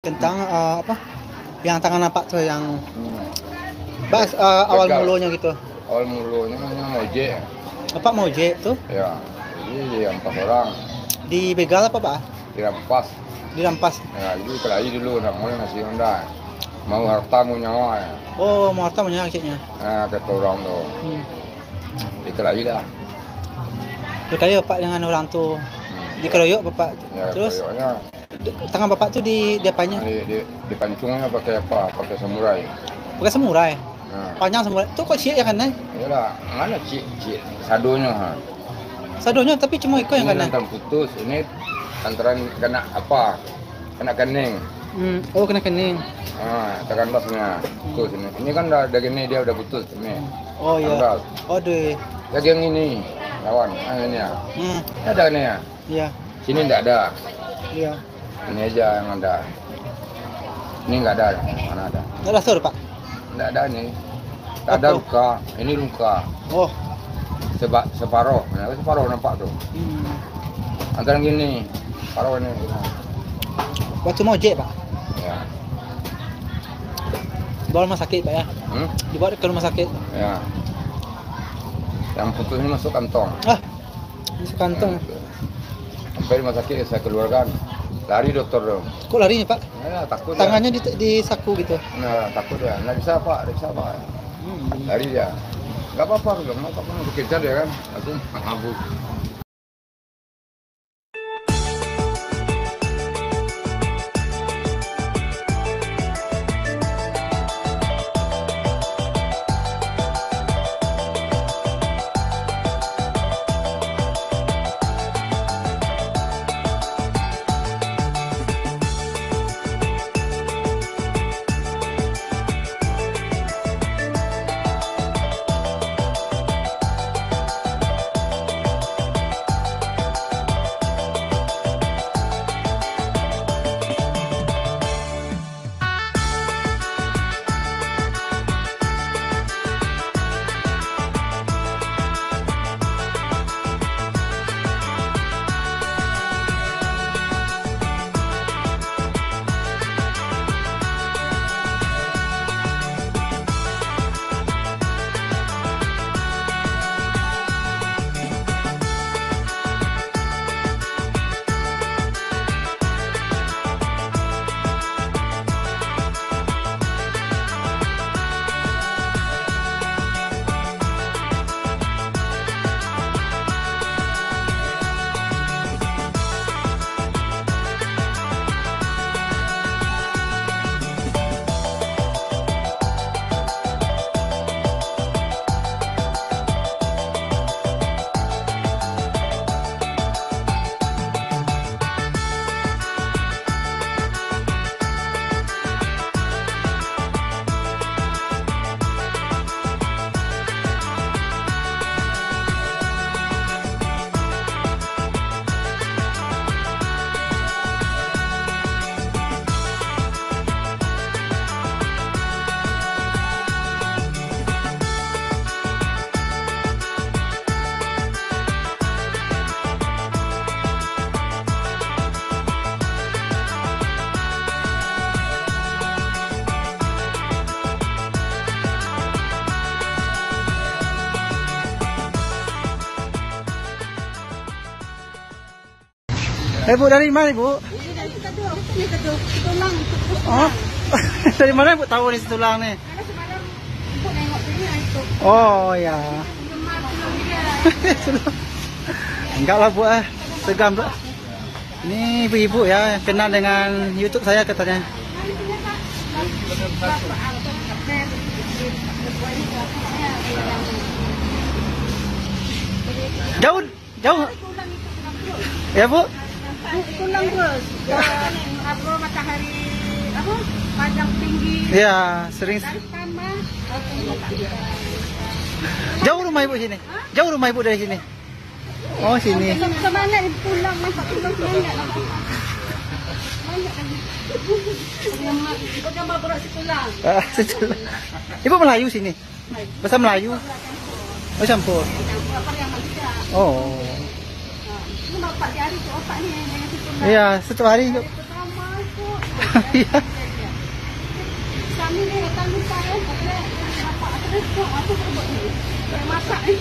tentang uh, apa yang tangan apa tuh yang Hmm. bahas uh, awal Gagal. mulunya gitu Awal mulanya namanya Moje. Bapak Moje tuh Ya. Jadi yang empat orang dibegal apa Pak? dirampas. Dirampas. Ya, itu kelahi dulu namanya nasi Honda. Mau harta mau nyawa ya. Oh, mau harta menyakitnya. Nah, kata orang tuh. Hmm. Dikelahi dah. Berkali Bapak dengan orang tuh Hmm. dikeroyok Bapak. Ya, Terus kayaknya di- tangan Bapak tuh di di apanya? di, di, dipancungnya pakai apa? Pakai samurai. Pakai samurai. Nah, Panjang samurai. Tuh kok cie ya kan? Iyalah, mana cik cik sadonya ha. Sadonya tapi cuma ikut yang Ini kanan. lantaran putus, ini antara kena apa? Kena kening. Hmm. Oh, kena kening. Ah, tekan basnya. Putus ini. Ini kan udah, udah gini dia udah putus ini. Oh iya. Oh deh. Ya yang ini lawan. Ah ini ya. Hmm. Ada nih ya. Iya. Sini enggak ada. Iya. Ini aja yang ada. Ini enggak ada. Mana ada? Nggak ada sur Pak. Enggak ada nih. Tak ada luka. Ini luka. Oh. Seba, separuh. Nah, separuh nampak tuh. Hmm. Antara gini. Separuh ini. Waktu Moje Pak. Ya. Dibawa rumah sakit Pak ya. Hmm? Dibawa ke rumah sakit. Ya. Yang putus ini masuk kantong. Ah. Masuk kantong. Sampai rumah sakit saya keluarkan. Lari dokter dong. Kok lari nih Pak? Ya, takut dia. Tangannya di, di saku gitu. Nah, takut dia. Nggak bisa pak, nggak bisa pak. Hmm. Lari dia. Gak apa-apa, gak apa-apa. Kejar dia kan. Aku mabuk. Eh Bu dari mana Ibu? Oh. dari mana Ibu tahu nih tulang nih? Oh ya. Enggak lah Bu eh. Segam Bu. Ini ibu-ibu ya kenal dengan YouTube saya katanya. Jauh, jauh. Ya Bu. Tulang terus. Apa matahari apa padang tinggi Ya, sering sama jauh rumah Ibu sini. Jauh rumah Ibu dari sini. Oh, sini. Ke mana pulang masa pulang mana? Ikut gambar berat si tulang. Ah. Ibu Melayu sini. Bahasa Melayu. Oh, campur. Apa yang manusia? Oh. Bapak di hari tu opak ni. Iya, satu hari. Pertama tu Iya. Kami ni datang lupa ya, bapak terus kok aku berbut ni. Saya masak ni.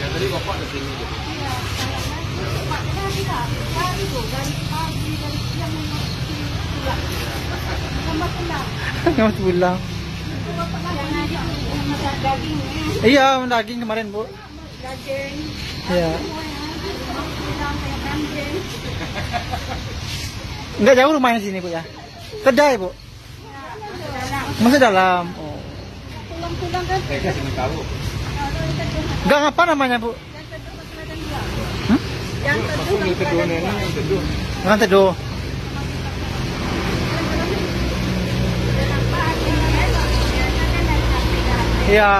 Ya tadi bapak di sini. je. Ya, kalau Pak dah tidak. Dari tu, dari pagi, dari siang pulang. Sama pulang. Pulang. Bapak dah ni. Iya, daging kemarin bu. Iya. Pulang kayak kambing. Nggak jauh rumahnya sini bu ya. Kedai bu. Dalam. Masih dalam. Oh. Pulang-pulang kan. Saya kasih tahu. Nggak apa namanya bu? Hmm? Yang kedua, Yang kedua nenek yang teduh. Iya.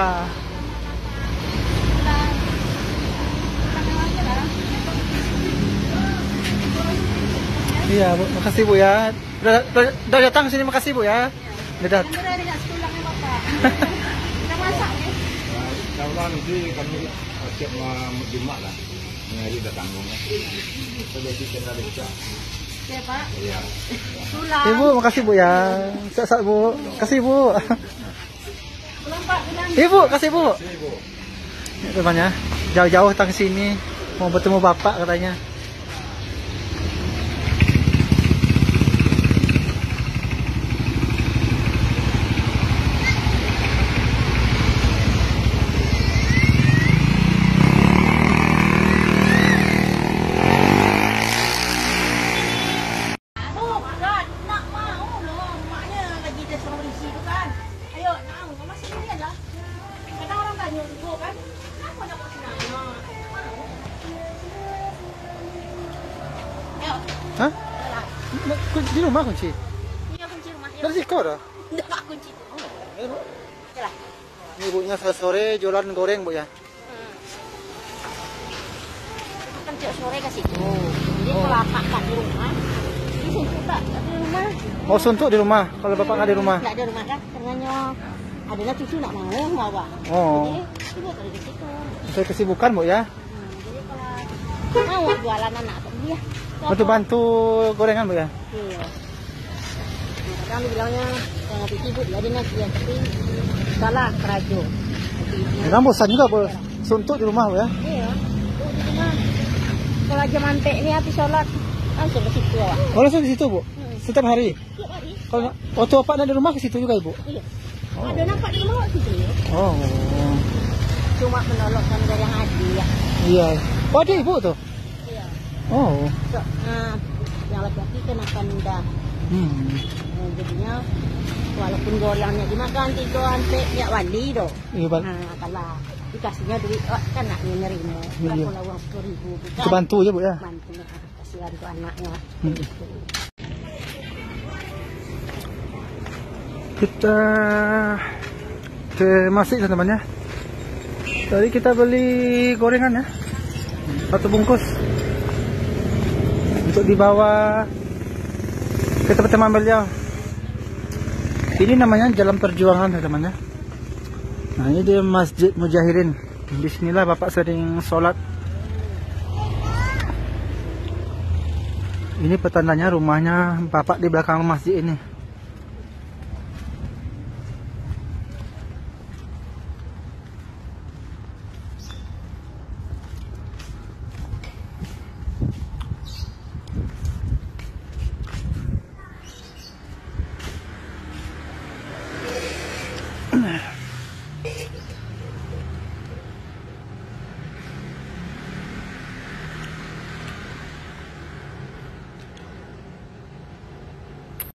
Iya bu, makasih bu ya. Udah, udah, udah datang sini makasih bu ya. Udah dat- Kita dari nak sekolah ni bapak. Kita masak ni. InsyaAllah nanti kami siap mau Jumat lah. Ini hari dah tanggung. Saya kita dah bisa. Okey pak. Iya. Pulang. Ibu makasih bu ya. Sat-sat bu. Kasih bu. Pulang pak bilang. Ibu kasih bu. Ini Temannya jauh-jauh datang ke sini mau bertemu bapak katanya. Hah? Di rumah kunci. Aku kunci rumah. Ayo. Dari siko dah. Tak kunci tu. Jalan. Ini ibunya sore jualan goreng bu ya. kan tiap sore ke situ. Jadi kalau apa kat di rumah, ini suntuk tak di rumah. Mau suntuk di rumah kalau bapak nggak di rumah. Tak ada rumah kan, karenanya adalah cucu nak mau bawa. Oh. Jadi ibu di situ. Saya kesibukan bu ya. Hmm, jadi kalau mau jualan anak dia. Bantu bantu gorengan bu ya. Iya. Nah, dia bilangnya ibu dia ada nasi yang tapi salah kerajo. Memang bosan juga bu. Suntuk di rumah bu ya. Iya. Oh, di rumah. Kalau jam mantek ni habis solat langsung ke situ awak. Oh langsung di situ bu. Setiap hari. Tiap hari. Kalau waktu bapak ada di rumah ke situ juga ibu. Iya. Ada nampak di rumah situ ya. Oh. Cuma menolongkan dari yang ada ya. Iya. Oh ada ibu tuh. Oh. So, ah, yang laki-laki kenakan dah. Hmm. Eh, jadinya walaupun gorengnya dimakan tiga antek ya wali doh. Iya bang. Nah, kalau dikasihnya duit oh, kan anaknya nerima. Iya. Kalau uang sepuluh ribu Itu bantu aja bu ya. Bantu kasihan tuh anaknya. Hmm. Kita ke masjid teman-teman ya. Tadi kita beli gorengan ya. Satu bungkus. Untuk dibawa ke teman-teman beliau. Ini namanya Jalan Perjuangan teman-teman ya. Nah ini dia Masjid Mujahirin. Di sinilah Bapak sering sholat. Ini petandanya rumahnya Bapak di belakang masjid ini.